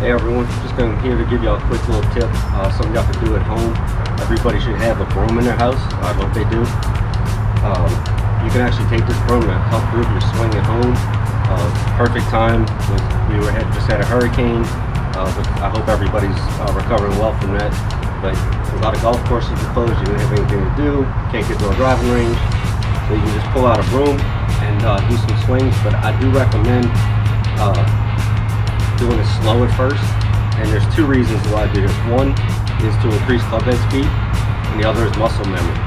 doing. Just going here to give y'all a quick little tip. Uh, something y'all can do at home. Everybody should have a broom in their house. I hope they do. Um, you can actually take this broom to help improve your swing at home. Uh, perfect time. We were had, just had a hurricane. Uh, but I hope everybody's uh, recovering well from that. But a lot of golf courses are closed. You don't have anything to do. Can't get to a driving range. So you can just pull out a broom and uh, do some swings. But I do recommend uh, doing it slow at first. And there's two reasons why I do this. One is to increase club head speed, and the other is muscle memory.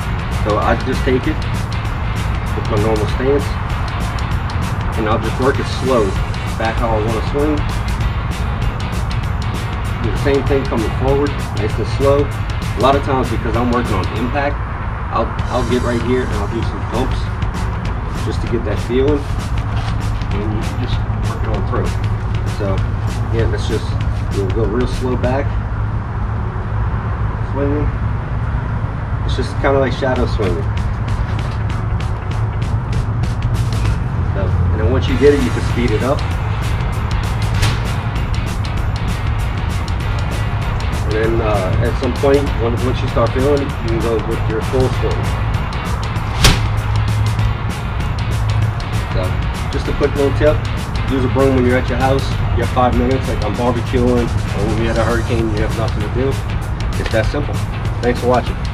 So I just take it with my normal stance, and I'll just work it slow, back how I want to swing. Do the same thing coming forward, nice and slow. A lot of times because I'm working on impact, I'll, I'll get right here and I'll do some bumps just to get that feeling, and you just work it on through. So, yeah, let's just, we'll go real slow back, swinging. It's just kind of like shadow swinging. So, and then once you get it, you can speed it up. And then uh, at some point, once you start feeling it, you can go with your full swing. So, just a quick little tip. Use a broom when you're at your house. You have five minutes, like I'm barbecuing, or when we had a hurricane, you have nothing to do. It's that simple. Thanks for watching.